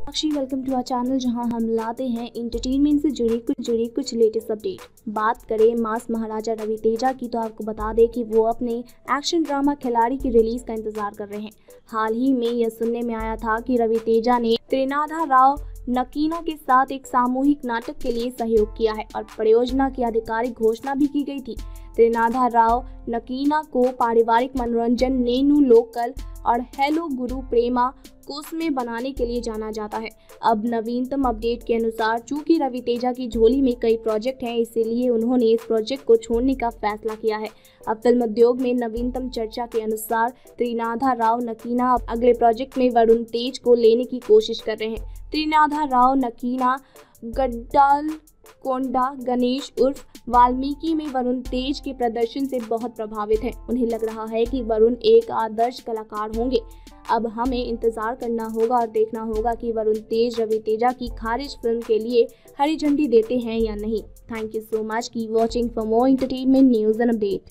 Sakshi welcome to our channel जहाँ हम लाते हैं इंटरटेनमेंट से जुड़ी कुछ जुड़ी कुछ लेटेस्ट अपडेट बात करें मास महाराजा रवि तेजा की तो आपको बता दें कि वो अपने एक्शन ड्रामा खिलाड़ी की रिलीज़ का इंतज़ार कर रहे हैं। हाल ही में यह सुनने में आया था कि रवि तेजा ने त्रिनाधा राव नकीना के साथ एक सामूहिक नाटक के लिए सहयोग किया है और परियोजना की आधिकारिक घोषणा भी की गई थी। त्रिनाधा राव नकीना को पारिवारिक मनोरंजन, नेनू लोकल और हेलो गुरु प्रेमा कोसमे बनाने के लिए जाना जाता है। अब नवीनतम अपडेट के अनुसार, चूँकि रवि तेजा की झोली में कई प्रोजेक्ट हैं, इसीलिए उन्होंने इस प्रोजेक्ट को छोड़ने का फैसला किया है। अब फ़िल्म उद्योग में नवीनतम चर्चा के अनुसार, त्रिनाधा राव नकीना अगले प्रोजेक्ट में वरुण तेज को लेने की कोशिश कर रहे हैं। त्रिनाधा राव नकीना, गड्डाल कोंडा, गणेश उर्फ़ वाल्मीकि में वरुण तेज के प्रदर्शन से बहुत प्रभावित हैं। उन्हें लग रहा है कि वरुण एक आदर्श कलाकार होंगे। अब हमें इंतज़ार करना होगा और देखना होगा कि वरुण तेज, रवि तेजा की खारिज फ़िल्म के लिए हरी झंडी देते हैं या नहीं। थैंक यू सो मच की watching for more entertainment news and update